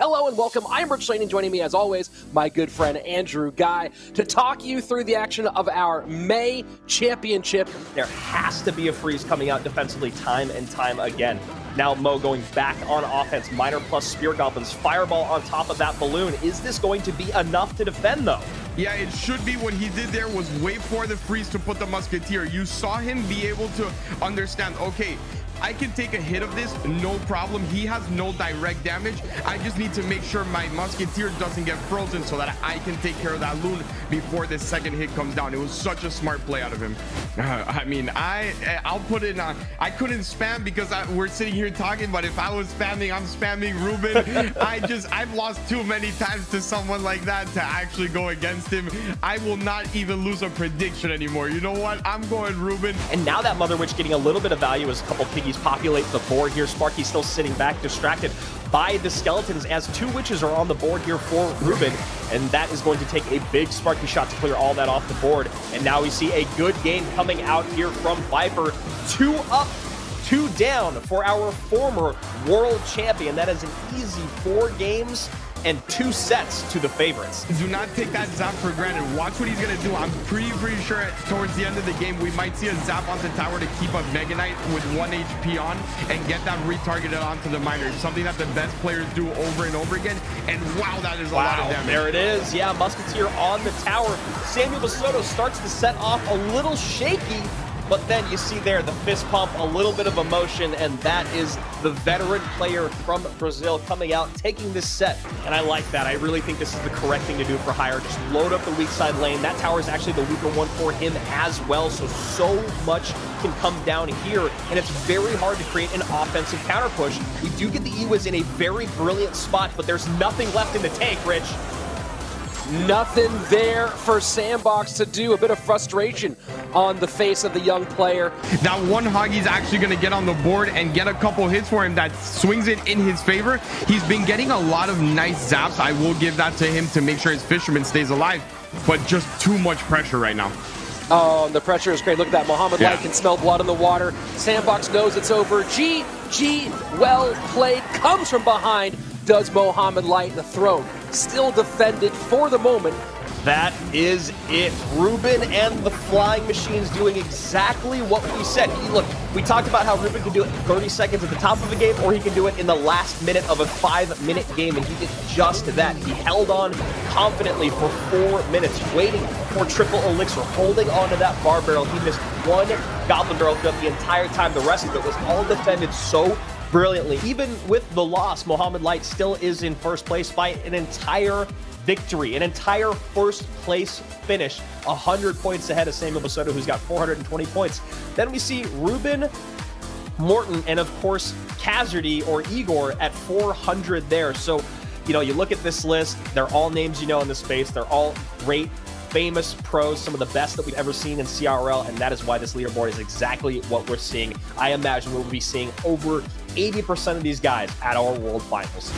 Hello and welcome. I'm Rich Lane, and joining me, as always, my good friend Andrew Guy to talk you through the action of our May Championship. There has to be a freeze coming out defensively time and time again. Now Mo going back on offense, Miner plus Spear Goblins, Fireball on top of that balloon. Is this going to be enough to defend though? Yeah, it should be. What he did there was wait for the freeze to put the Musketeer. You saw him be able to understand, okay, I can take a hit of this, no problem. He has no direct damage. I just need to make sure my Musketeer doesn't get frozen so that I can take care of that loon before the second hit comes down. It was such a smart play out of him. I mean, I, eh, I'll put it on. I couldn't spam because I, we're sitting here talking, but if I was spamming, I'm spamming Ruben. I just, I've lost too many times to someone like that to actually go against him. I will not even lose a prediction anymore. You know what? I'm going Ruben. And now that Mother Witch getting a little bit of value as a couple piggy populate the board here. Sparky still sitting back, distracted by the skeletons as two witches are on the board here for Ruben. And that is going to take a big Sparky shot to clear all that off the board. And now we see a good game coming out here from Viper. Two up, two down for our former world champion. That is an easy four games and two sets to the favorites. Do not take that zap for granted. Watch what he's going to do. I'm pretty, pretty sure towards the end of the game, we might see a zap on the tower to keep a Mega Knight with one HP on and get that retargeted onto the miner. Something that the best players do over and over again. And wow, that is a wow, lot of damage. There it is. Yeah, Musketeer on the tower. Samuel Basoto starts to set off a little shaky, but then you see there the fist pump, a little bit of emotion, and that is the veteran player from Brazil coming out, taking this set. And I like that. I really think this is the correct thing to do for Hire. Just load up the weak side lane. That tower is actually the weaker one for him as well. So, so much can come down here, and it's very hard to create an offensive counter push. We do get the Ewiz in a very brilliant spot, but there's nothing left in the tank, Rich. Nothing there for Sandbox to do. A bit of frustration on the face of the young player. That one Hoggy's actually going to get on the board and get a couple hits for him that swings it in his favor. He's been getting a lot of nice zaps. I will give that to him to make sure his Fisherman stays alive, but just too much pressure right now. Oh, the pressure is great. Look at that. Mohamed yeah. Light can smell blood in the water. Sandbox knows it's over. G, G, well played. Comes from behind. Does Mohamed Light the throne still defended for the moment. That is it. Ruben and the Flying Machines doing exactly what we said. Look, we talked about how Ruben could do it 30 seconds at the top of a game, or he can do it in the last minute of a five-minute game, and he did just that. He held on confidently for four minutes, waiting for triple elixir, holding on to that bar barrel. He missed one goblin barrel throughout the entire time. The rest of it was all defended so brilliantly. Even with the loss, Mohamed Light still is in first place by an entire victory, an entire first place finish, 100 points ahead of Samuel Basoto, who's got 420 points. Then we see Ruben Morton and, of course, Kazardy or Igor at 400 there. So, you know, you look at this list, they're all names you know in the space. They're all great famous pros, some of the best that we've ever seen in CRL, and that is why this leaderboard is exactly what we're seeing. I imagine we'll be seeing over 80% of these guys at our World Finals.